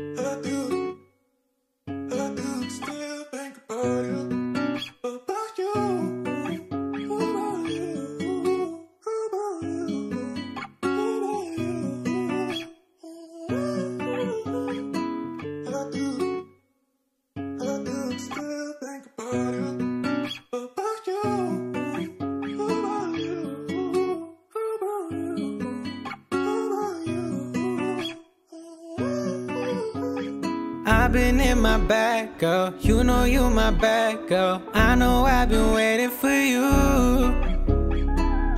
I do. I've been in my bag, girl. You know you my bad girl. I know I've been waiting for you.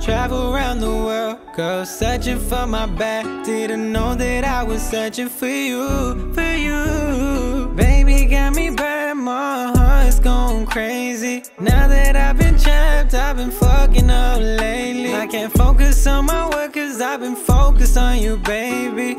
Travel around the world, girl, searching for my bag. Didn't know that I was searching for you, for you. Baby got me bad, my heart's going crazy. Now that I've been trapped, I've been fucking up lately. I can't focus on my work, cause I've been focused on you, baby.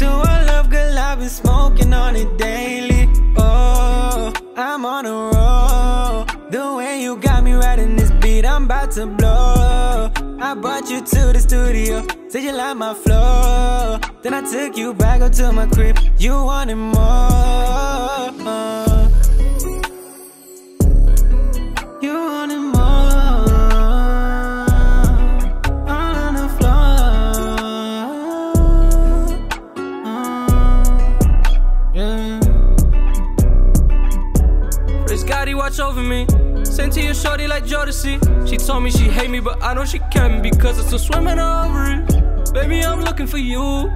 To our love, girl, I've been smoking on it daily. Oh, I'm on a roll. The way you got me riding this beat, I'm about to blow. I brought you to the studio, said you like my flow. Then I took you back up to my crib, you wanted more. Watch over me. Sent to your shorty like Jodeci. She told me she hate me, but I know she can because it's a swimming over it. Baby, I'm looking for you.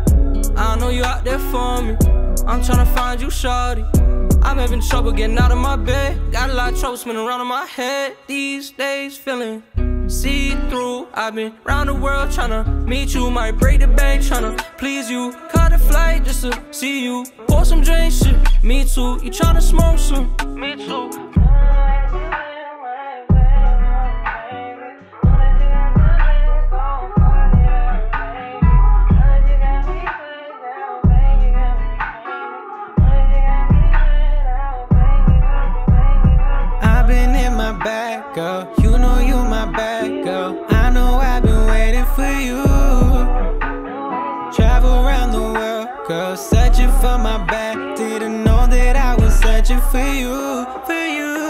I know you out there for me. I'm trying to find you, shorty. I'm having trouble getting out of my bed. Got a lot of trouble spinning around in my head these days, feeling see through. I've been round the world tryna meet you. Might break the bank tryna please you. Caught a flight just to see you. Pour some drinks, shit. Me too. You tryna smoke some? Me too. My bag, girl. You know you my bad girl. I know I've been waiting for you. Travel around the world, girl, searching for my bag. Didn't know that I was searching for you, for you.